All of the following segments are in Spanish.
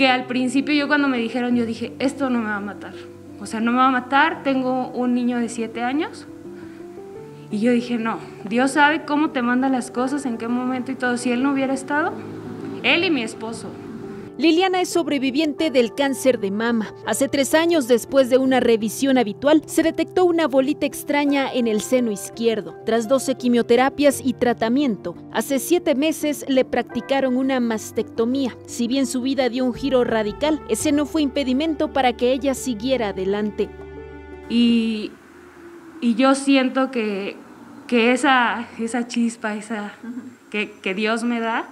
que al principio yo cuando me dijeron, yo dije, esto no me va a matar. O sea, no me va a matar, tengo un niño de siete años. Y yo dije, no, Dios sabe cómo te manda las cosas, en qué momento y todo. Si Él no hubiera estado, Él y mi esposo, Liliana es sobreviviente del cáncer de mama. Hace tres años, después de una revisión habitual, se detectó una bolita extraña en el seno izquierdo. Tras 12 quimioterapias y tratamiento, hace siete meses le practicaron una mastectomía. Si bien su vida dio un giro radical, ese no fue impedimento para que ella siguiera adelante. Y, y yo siento que, que esa, esa chispa, esa que, que Dios me da,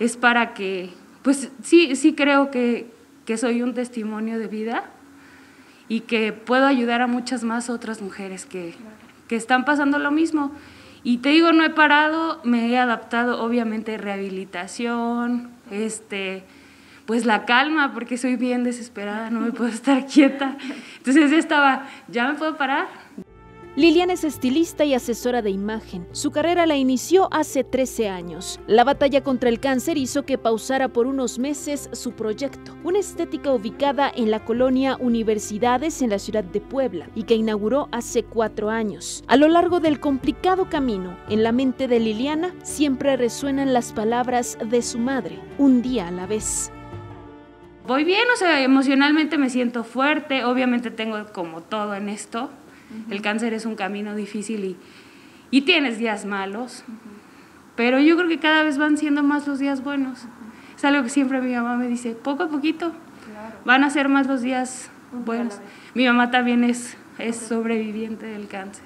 es para que pues sí, sí creo que, soy un testimonio de vida y que puedo ayudar a muchas más otras mujeres que, están pasando lo mismo. Y te digo, no he parado, me he adaptado, obviamente, rehabilitación, este, pues la calma, porque soy bien desesperada, no me puedo estar quieta. Entonces ya estaba, ¿ya me puedo parar? Liliana es estilista y asesora de imagen. Su carrera la inició hace 13 años. La batalla contra el cáncer hizo que pausara por unos meses su proyecto, una estética ubicada en la colonia Universidades en la ciudad de Puebla y que inauguró hace cuatro años. A lo largo del complicado camino, en la mente de Liliana siempre resuenan las palabras de su madre, un día a la vez. Voy bien, o sea, emocionalmente me siento fuerte, obviamente tengo como todo en esto, el cáncer es un camino difícil y, y tienes días malos, pero yo creo que cada vez van siendo más los días buenos. Es algo que siempre mi mamá me dice, poco a poquito van a ser más los días buenos. Mi mamá también es, es sobreviviente del cáncer.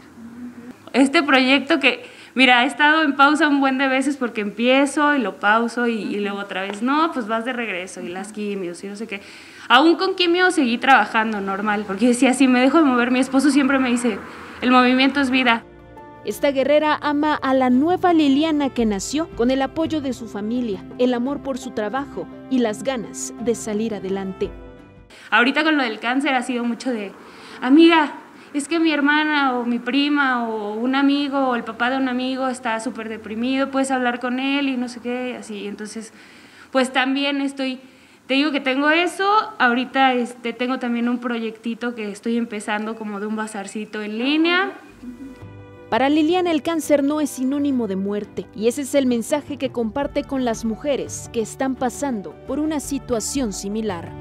Este proyecto que, mira, he estado en pausa un buen de veces porque empiezo y lo pauso y, y luego otra vez, no, pues vas de regreso y las quimios y no sé qué. Aún con quimio seguí trabajando normal, porque decía, si me dejo de mover, mi esposo siempre me dice, el movimiento es vida. Esta guerrera ama a la nueva Liliana que nació con el apoyo de su familia, el amor por su trabajo y las ganas de salir adelante. Ahorita con lo del cáncer ha sido mucho de, amiga, es que mi hermana o mi prima o un amigo o el papá de un amigo está súper deprimido, puedes hablar con él y no sé qué, así. Entonces, pues también estoy te digo que tengo eso, ahorita este, tengo también un proyectito que estoy empezando como de un bazarcito en línea. Para Liliana el cáncer no es sinónimo de muerte y ese es el mensaje que comparte con las mujeres que están pasando por una situación similar.